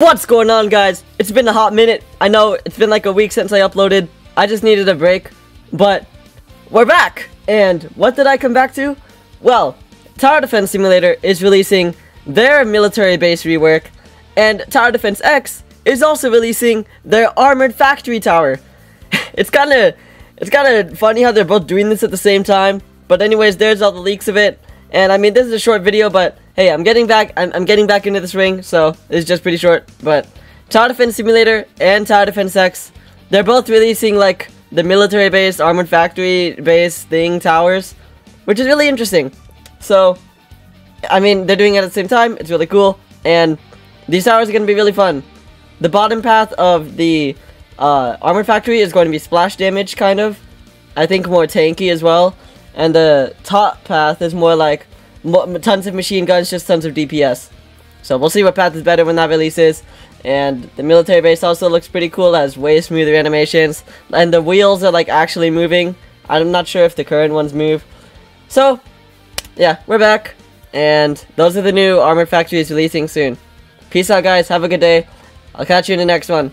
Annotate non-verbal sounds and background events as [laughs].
What's going on guys? It's been a hot minute. I know it's been like a week since I uploaded. I just needed a break. But we're back! And what did I come back to? Well, Tower Defense Simulator is releasing their military base rework. And Tower Defense X is also releasing their armored factory tower. [laughs] it's kinda it's kinda funny how they're both doing this at the same time. But anyways, there's all the leaks of it. And I mean, this is a short video, but hey, I'm getting back. I'm, I'm getting back into this ring, so it's just pretty short. But Tower Defense Simulator and Tower Defense X, they're both releasing like the military-based armored factory-based thing towers, which is really interesting. So, I mean, they're doing it at the same time. It's really cool, and these towers are going to be really fun. The bottom path of the uh, armored factory is going to be splash damage, kind of. I think more tanky as well and the top path is more like tons of machine guns, just tons of DPS. So we'll see what path is better when that releases. And the military base also looks pretty cool, has way smoother animations. And the wheels are like actually moving. I'm not sure if the current ones move. So, yeah, we're back. And those are the new Armored Factories releasing soon. Peace out guys, have a good day. I'll catch you in the next one.